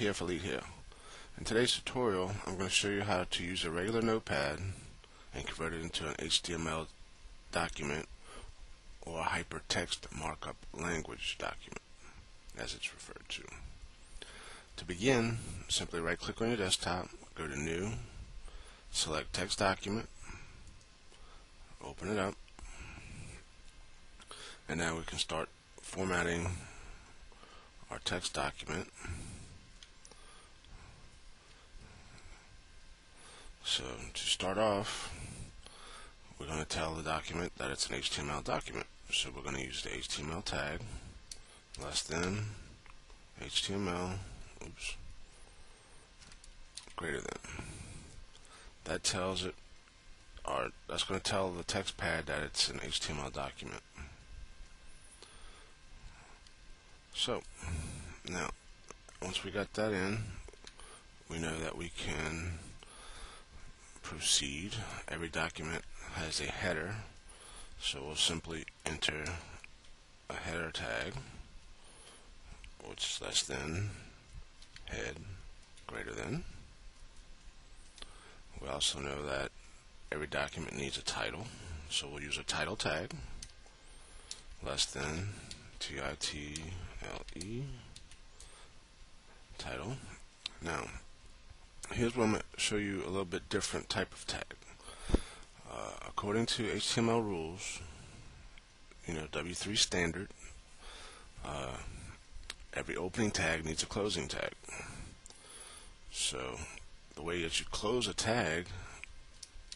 PF Elite here. In today's tutorial, I'm going to show you how to use a regular notepad and convert it into an HTML document or a hypertext markup language document, as it's referred to. To begin, simply right click on your desktop, go to New, select Text Document, open it up, and now we can start formatting our text document. So to start off, we're going to tell the document that it's an HTML document. So we're going to use the HTML tag, less than HTML, oops, greater than. That tells it, or that's going to tell the text pad that it's an HTML document. So, now, once we got that in, we know that we can proceed. Every document has a header, so we'll simply enter a header tag, which is less than, head, greater than. We also know that every document needs a title, so we'll use a title tag, less than, T-I-T-L-E, title. Now, here's where I'm going to show you a little bit different type of tag. Uh, according to HTML rules, you know, W3 standard, uh, every opening tag needs a closing tag. So, the way that you close a tag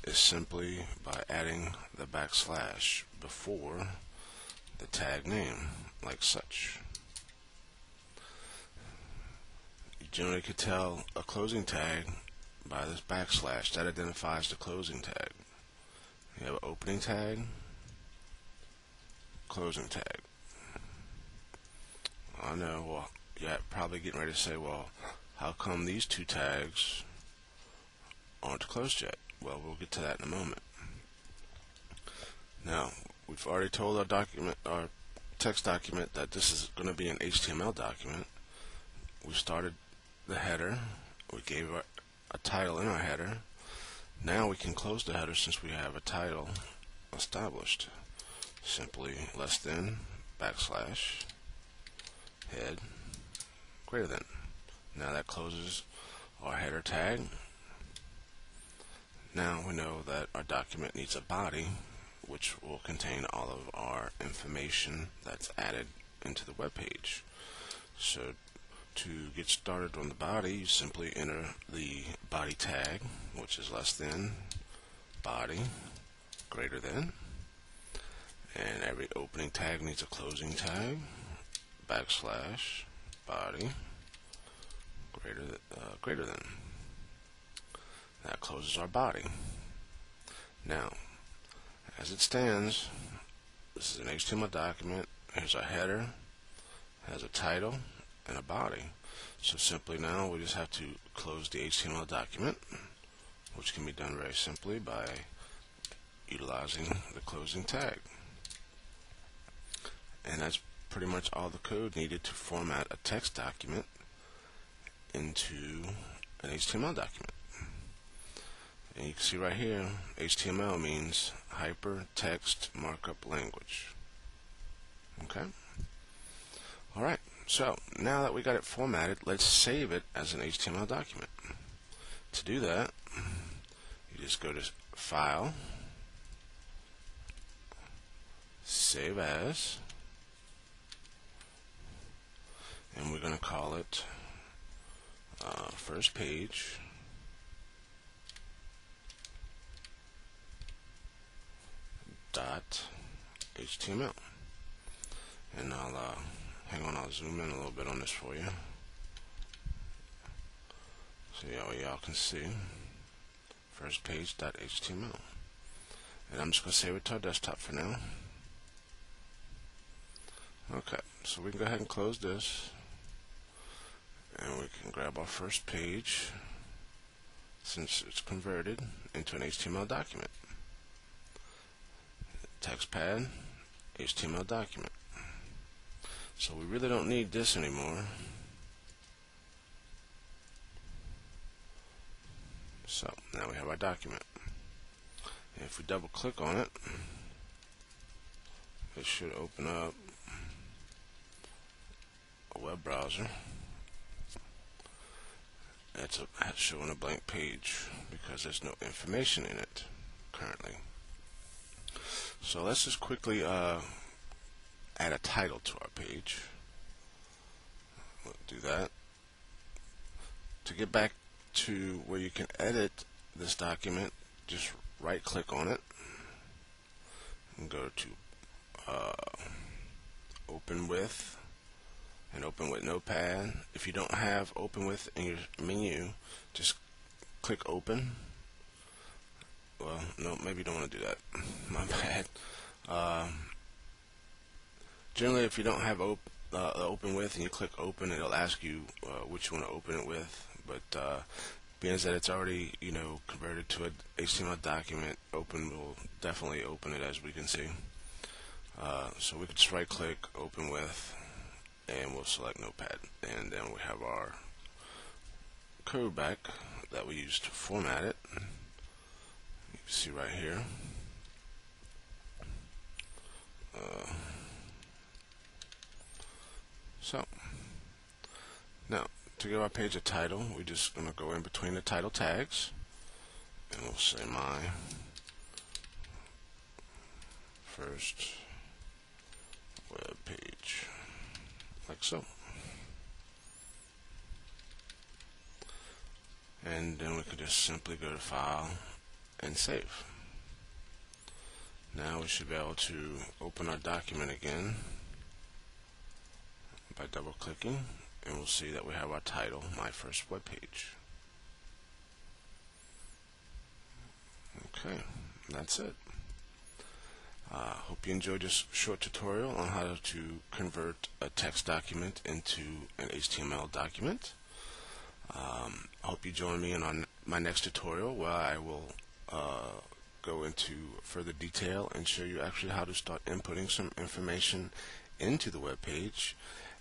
is simply by adding the backslash before the tag name, like such. Generally could tell a closing tag by this backslash that identifies the closing tag. You have an opening tag, closing tag. I know, well, you're probably getting ready to say, well, how come these two tags aren't closed yet? Well, we'll get to that in a moment. Now, we've already told our document, our text document, that this is going to be an HTML document. We started the header. We gave a, a title in our header. Now we can close the header since we have a title established. Simply less than backslash head greater than. Now that closes our header tag. Now we know that our document needs a body which will contain all of our information that's added into the web page. So to get started on the body, you simply enter the body tag, which is less than body greater than. And every opening tag needs a closing tag, backslash body greater than, uh, greater than. That closes our body. Now, as it stands, this is an HTML document. Here's a header, has a title, and a body. So simply now we just have to close the HTML document, which can be done very simply by utilizing the closing tag. And that's pretty much all the code needed to format a text document into an HTML document. And you can see right here, HTML means Hypertext Markup Language. Okay? So now that we got it formatted, let's save it as an HTML document. To do that, you just go to File, Save As, and we're going to call it uh, First Page. dot HTML and I'll uh, hang on I'll zoom in a little bit on this for you. So y'all y'all can see. First page.html and I'm just going to save it to our desktop for now. Okay so we can go ahead and close this. And we can grab our first page since it's converted into an HTML document. Text pad HTML document so we really don't need this anymore. So now we have our document. If we double click on it, it should open up a web browser. It's a, showing a blank page because there's no information in it currently. So let's just quickly uh, add a title to our page. We'll do that. To get back to where you can edit this document, just right click on it and go to uh, open with and open with notepad if you don't have open with in your menu just click open well no maybe you don't want to do that my bad um, generally if you don't have op uh, open with and you click open it'll ask you uh, which you want to open it with. But uh, being that it's already you know converted to a HTML document open will definitely open it as we can see. Uh, so we could just right click open with and we'll select notepad. And then we have our code back that we used to format it. You can see right here so now to give our page a title we're just going to go in between the title tags and we'll say my first web page like so. And then we can just simply go to File and Save. Now we should be able to open our document again by double clicking and we'll see that we have our title, My First Web Page. Okay, that's it. Uh, hope you enjoyed this short tutorial on how to convert a text document into an HTML document. Um, I hope you join me in on my next tutorial where I will uh, go into further detail and show you actually how to start inputting some information into the web page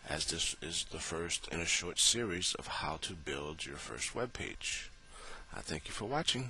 as this is the first in a short series of how to build your first web page. I thank you for watching.